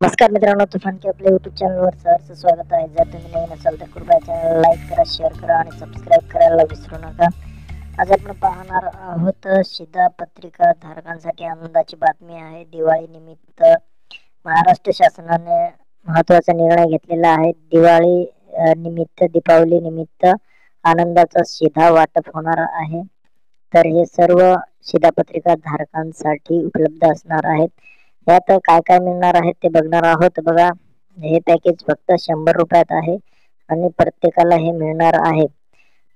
नमस्कार मित्रांनो तुफान की आपल्या युट्यूब चॅनलवर सहर्ष स्वागत आहे. जर तुम्ही नवीन असाल तर कृपया चॅनल लाईक करा शेअर करा आणि सबस्क्राईब करायला विसरू नका. आज आपण पाहणार आहोत शिधा पत्रिका धारकांसाठी आनंदाची बातमी आहे. दिवाळी निमित्त महाराष्ट्र शासनाने महत्त्वाचा निर्णय घेतलेला आहे. दिवाळी निमित्त दीपावली निमित्त आनंदाचा शिधा वाटप होणार आहे. तर हे सर्व शिधापत्रिका धारकांसाठी उपलब्ध असणार आहेत. यात काय काय मिळणार आहे ते बघणार आहोत. बघा हे पॅकेज फक्त शंभर रुपयात आहे आणि प्रत्येकाला हे मिळणार आहे.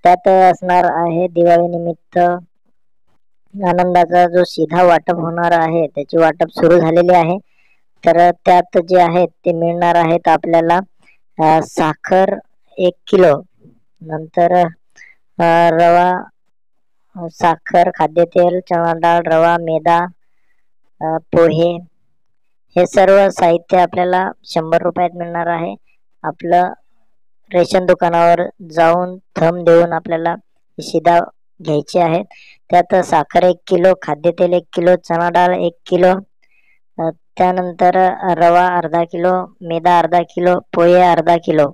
त्यात असणार आहे दिवाळीनिमित्त आनंदाचा जो सीधा वाटप होणार आहे त्याची वाटप सुरू झालेली आहे. तर त्यात जे आहेत ते मिळणार आहेत आपल्याला साखर एक किलो. नंतर रवा साखर खाद्यतेल चणा डाळ रवा मेदा पोहे हे सर्व साहित्य आपल्याला शंभर रुपयात मिळणार आहे. आपलं रेशन दुकानावर जाऊन थंब देऊन आपल्याला शिदा घ्यायचे आहेत त्यात साखर एक किलो खाद्यतेल एक किलो चणा डाळ एक किलो त्यानंतर रवा अर्धा किलो मैदा अर्धा किलो पोहे अर्धा किलो.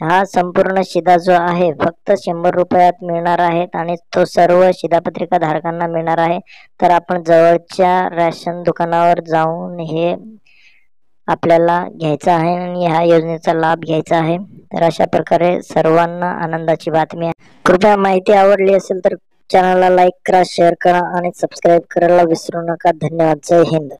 हा संपूर्ण शिदा जो आहे फक्त शंभर रुपयात मिळणार आहेत आणि तो सर्व शिधापत्रिका धारकांना मिळणार आहे. तर आपण जवळच्या राशन दुकानावर जाऊन हे आपल्याला घ्यायचं आहे आणि ह्या योजनेचा लाभ घ्यायचा आहे. तर अशा प्रकारे सर्वांना आनंदाची बातमी आहे. कृपया माहिती आवडली असेल तर चॅनलला लाईक करा शेअर करा आणि सबस्क्राईब करायला विसरू नका. धन्यवाद. जय हिंद.